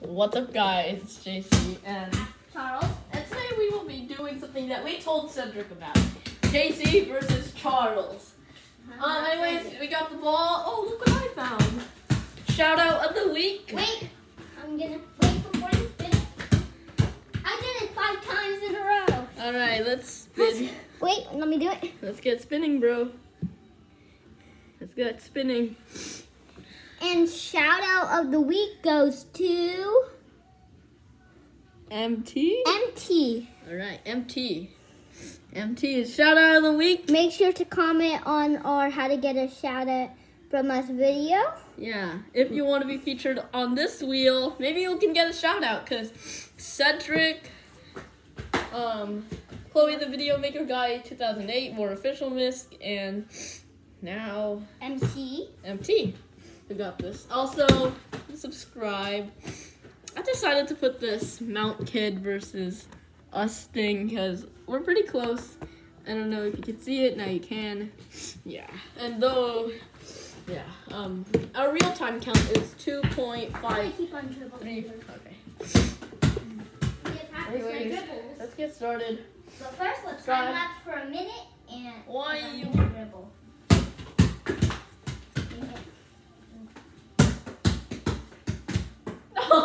What's up, guys? It's JC and Charles, and today we will be doing something that we told Cedric about. JC versus Charles. Um, anyways, we got the ball. Oh, look what I found. Shout out of the week. Wait, I'm gonna wait before you spin. I did it five times in a row. All right, let's spin. Wait, let me do it. Let's get spinning, bro. Let's get spinning. And shout out of the week goes to MT. MT. All right, MT. MT is shout out of the week. Make sure to comment on our how to get a shout out from us video. Yeah, if you want to be featured on this wheel, maybe you can get a shout out because Cedric, um, Chloe the Video Maker Guy 2008 were official misc, and now MC. MT who got this. Also, subscribe. I decided to put this Mount Kid versus us thing because we're pretty close. I don't know if you can see it. Now you can. Yeah. And though, yeah, um, our real time count is 2.53. keep on dribbling. Okay. Anyways, let's get started. But first, let's Try. time lapse for a minute and Why I'm you- gonna dribble.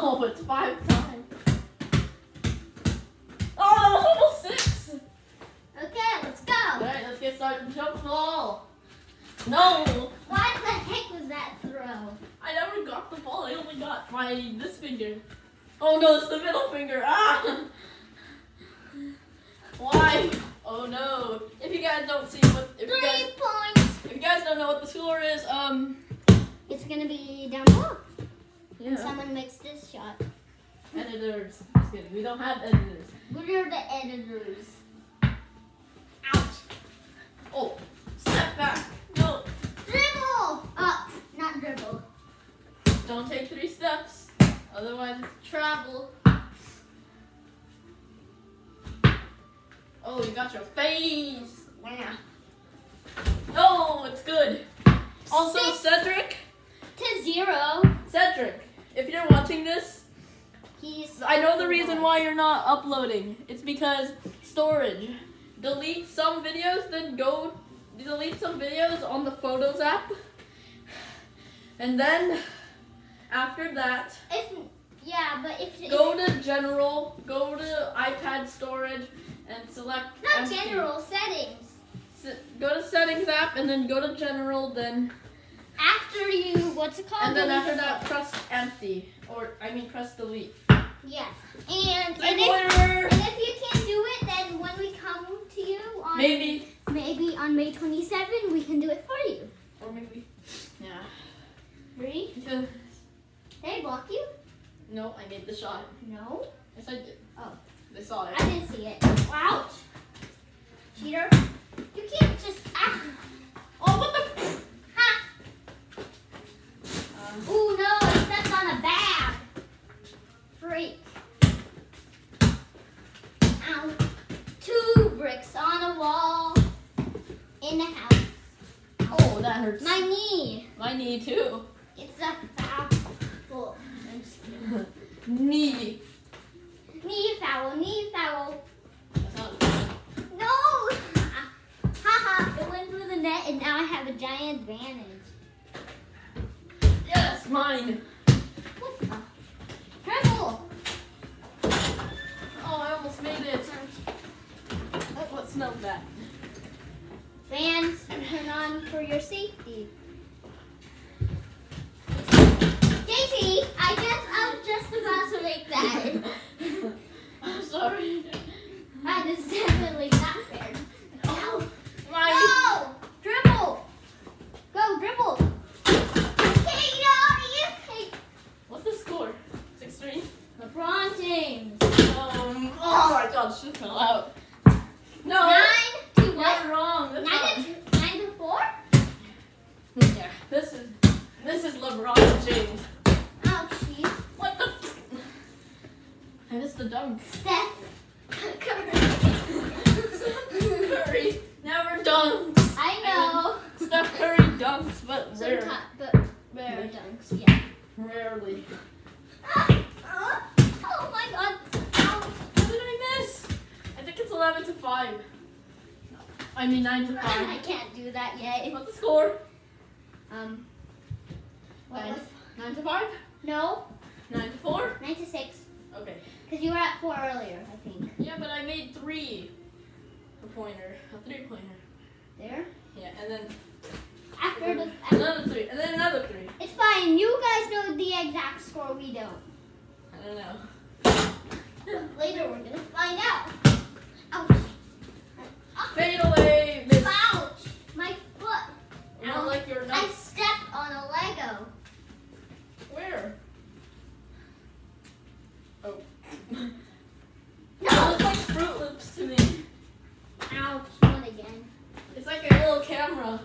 No, it's five times. Oh, that was almost six. Okay, let's go. Alright, let's get started. Jump ball. No, Why the heck was that throw? I never got the ball. I only got my this finger. Oh no, it's the middle finger. Ah. Why? Oh no. If you guys don't see what, if you guys, points. if you guys don't know what the score is, um, It's gonna be down below. Yeah. Someone makes this shot. Editors. Just kidding. We don't have editors. We're the editors. Ouch. Oh, step back. No, Dribble! Up, not dribble. don't take three steps. Otherwise, it's travel. Oh, you got your face. Wow. No, it's good. Also, Six. Cedric, To zero. Cedric, if you're watching this, He's. I know the reason why you're not uploading. It's because storage. Delete some videos, then go delete some videos on the Photos app. And then, after that, If, yeah, but if. if go to General, go to iPad storage, and select not empty. general settings. Go to Settings app, and then go to General, then After you. What's it called? and then after that, press empty, or I mean press delete. Yeah. And, and, if, and if you can't do it, then when we come to you on. Maybe, Maybe on May 27, we can do it for you. or maybe, yeah. Because- Did I block you? No, I made the shot. No. Yes, I did. Oh. They saw it. I didn't see it. Ouch. Cheater. You can't just. Ah. Oh, what the? Ha. Um, Ooh, no. I stepped on a bag. Freak. Ow. Two bricks on a wall in the house. oh, that hurts. My knee. My knee too. It's a foul. I'm just kidding. knee. Knee foul. Knee foul. That's not good. No! Haha, it went through the net and now I have a giant advantage. Yes, mine. What the? Dribble! Oh, I almost made it. What smelled that? Fans, turn on for your safety. JC, I guess I was just about to make that. I'm sorry. That is some rotten James. Ouchie. What the? I missed the dunk. Steph. Curry. Curry never dunks. I know. Steph Curry dunks, but rare. Sometimes, but rare dunks, yeah. Rarely. Ah, oh my god. Ow. What did I miss? I think it's 11 to 5. I mean 9 to 5. I can't do that yet. What's the score? Um. Nine. Nine to five. No, Nine to four. nine to six. Okay. Cause you were at four earlier, I think. Yeah, but I made three. A pointer, a three pointer. There. Yeah, and then After the. another three, and then another three. It's fine. You guys know the exact score. We don't. I don't know. Later, we're gonna find out. Ouch. Fade away, miss. Ouch. My foot. I don't like your I nuts. stepped on a Lego. Where? Oh. It No. looks like Fruit Loops to me. Ouch. What again? It's like a little camera.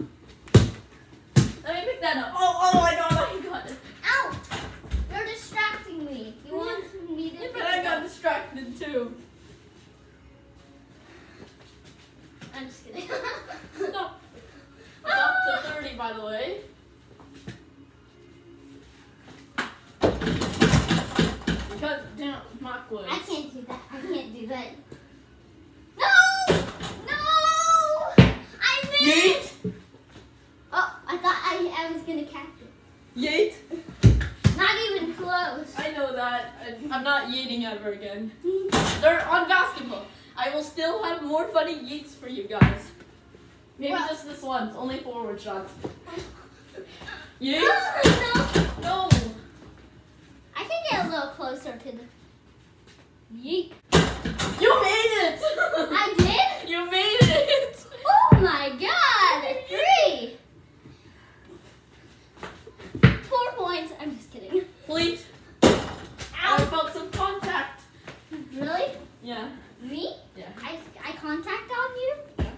Let me pick that up. Oh, oh, I know, I got it. Ow! You're distracting me. You want me to Yeah, pick but I it got up? distracted too. I'm just kidding. Stop. It's up to 30, by the way. Because, damn, Mark Woods. I can't do that. I can't do that. No! No! I missed! Yeet! Oh, I thought I, I was gonna catch it. Yeet! Not even close. I know that. I- I'm not yeeting ever again. They're on basketball. I will still have more funny yeets for you guys. Maybe Well- just this once. Only forward shots. Yeet? no. No! I can get a little closer to the. Yeet. You made it! I did? You made it! Oh my god! Three! Four points. I'm just kidding. Fleet. I Ow! felt some contact. Really? Yeah. Me? Yeah. I, I contact on you? Yeah.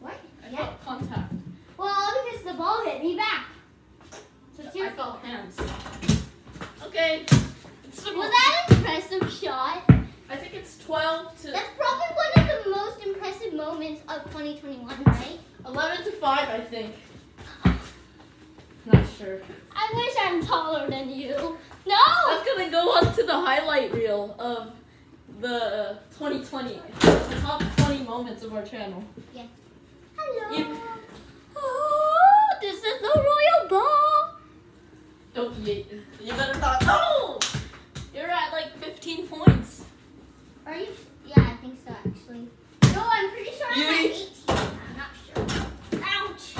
What? I Yeah. felt contact. Well, because the ball hit me back. So it's your I felt fault. Hands. Okay. Was that an impressive shot? I think it's 12 to That's probably one of the most impressive moments of 2021, right? 11 to 5, I think. Not sure. I wish I'm taller than you. No! That's gonna go on to the highlight reel of the 2020. The top 20 moments of our channel. Yeah. Hello. You- Oh, this is the royal ball. Don't yeet. You better not. No! You're at like 15 points. Are you? Yeah, I think so, actually. No, I'm pretty sure I'm at 18. I'm not sure. Ouch.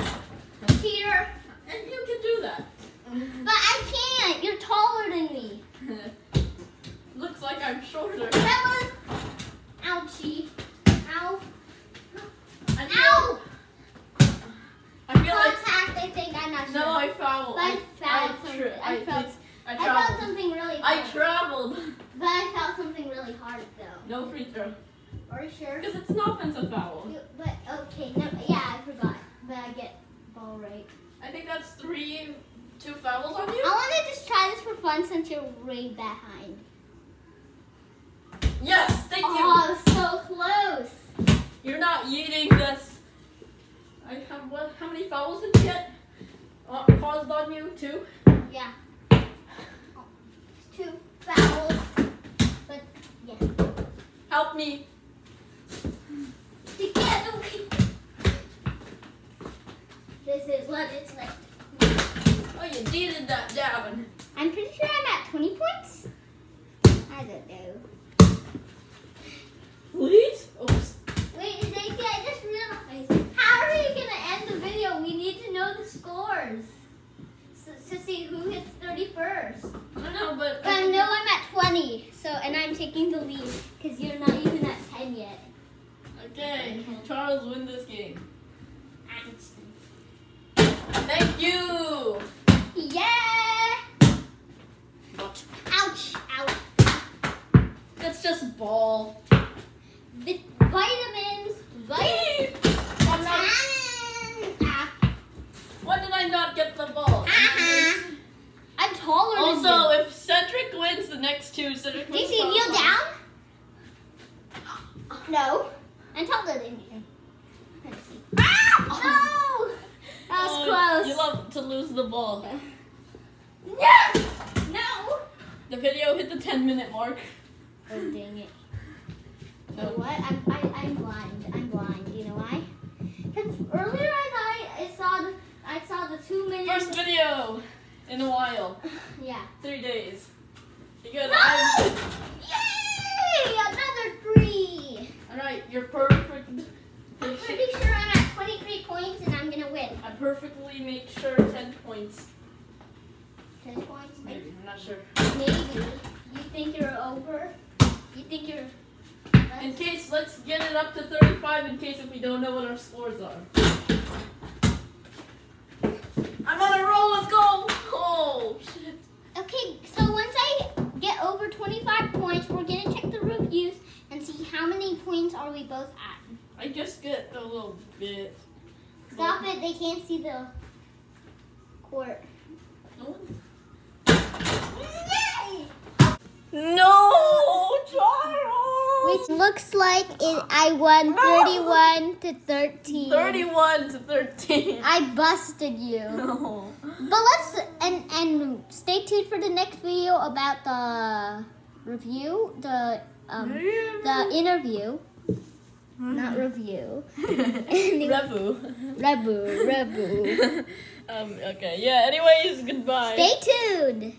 Cheater. And you can do that. But I can't. You're taller than me. Looks like I'm shorter. That was. Ouchie. Ow. I feel, Ow. I feel like. Contact, I think. I'm not sure. No, I fouled. I fouled I, something. tri- I I, felt- please- I I felt traveled. something really I hard. traveled. but I felt something really hard, though. No free throw. Are you sure? Because it's an offensive foul. You- But, okay. No, yeah, I forgot. But I get ball right. I think that's three, two fouls on you. I want to just try this for fun since you're way behind. Yes, thank you. Oh, so close. You're not yeeting this. I have what? How many fouls did you get? Uh, caused on you? Two. Yeah. Two fouls. Help me. Together we... This is what it's like. Oh, you yeeted that down. I'm pretty sure I'm at 20 points. I don't know. Please. Oops. Wait, Daisy, I just realized. How are we going to end the video? We need to know the scores. s- To see who hits 31st. Know, but. I know I'm at 20, so and I'm taking the lead because you're not even at 10 yet. Okay, Charles win this game. Thank you. Yeah! What? Ouch! Ouch! That's just ball. Vi- vitamins! Vitamins! Ah, Why did I not get the ball? uh-huh. I'm taller Also, than if Cedric wins the next two, Cedric you. wins Daisy, the kneel final. down? No. I'm taller than you. Let's see. Ah! No! That was Oh, close. You love to lose the ball. No! No! The video hit the 10 minute mark. Oh, dang it. You know what? I'm, I, I'm blind. I'm blind. You know why? Cause earlier I thought I saw the I saw the two minutes. First video in a while. Yeah. Three days. Because No! I'm. Yay! Another three. Alright, you're perfect. I'm pretty sure I'm at 23 points and I'm gonna win. I perfectly make sure 10 points. 10 points, maybe. I'm not sure. Maybe. You think you're over? You think you're. In case, let's get it up to 35 in case if we don't know what our scores are. I'm on a roll, let's go! Oh, shit. Okay, so once I get over 25 points, we're gonna check the reviews and see how many points are we both at. I just get a little bit. Stop it, they can't see the court. No one- Yay! No, Charles! Which looks like it, I won 31 to 13. 31 to 13. I busted you. No. But let's and and stay tuned for the next video about the review, the um the interview, not review. Revu. Rebu, Rebu. um, okay, yeah, anyways, goodbye. Stay tuned.